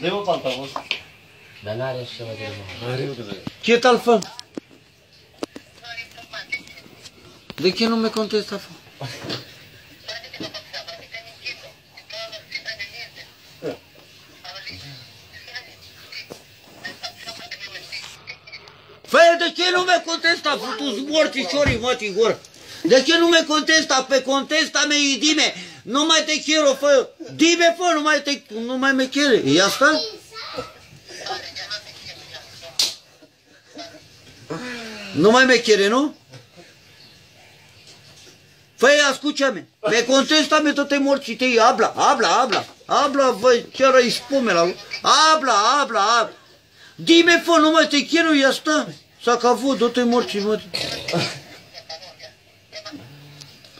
Dă-i-mă pantalon. Dar n-are așa ceva de mă. Are câte. Ce tal fă? De ce nu me contesta fă? Fă, de ce nu me contesta, futus mortișorii, mătii gură? De ce nu me contesta? Pe contesta me y dime, nu mai te quiero, fă, dime, fă, nu mai te, nu mai me quiere. E asta? Nu mai me quiere, nu? Fă, escúchame, me contéstame, tú te morchite, habla, habla, habla, habla, fă, ce răi spume la... Habla, habla, habla. Dime, fă, nu mai te quiero, ya está. S-a acabut, du-te morci, mă.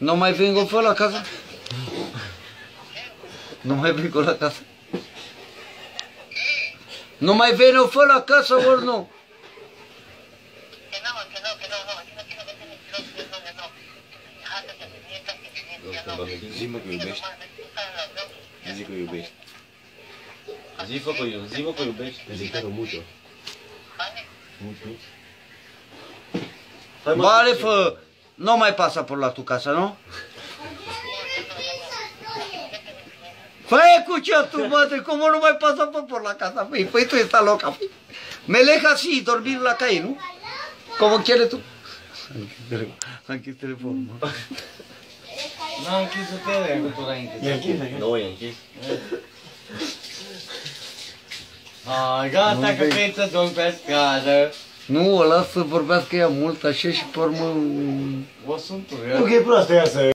No mai vengo fue la casa? No mai vengo la casa? No mai vengo fue la casa ori nu? Zi-mă că iubești. Zi că iubești. Zi fă că iubești. Zi mă că iubești. Zic că mucho. Vale, fă, no me pasa por la tu casa, ¿no? Fue escucha a tu madre, ¿cómo no me pasa por, por la casa? Y pues tú estás loca. Me deja así dormir en la calle, ¿no? ¿Cómo quieres tú? Aquí teléfono. No, aquí se te Y aquí No, y aquí. Ah, gata que pizza don pescado. Nu, o las să vorbească ea mult așa și pe urmă... O sunt tu, Nu că e proastă ea să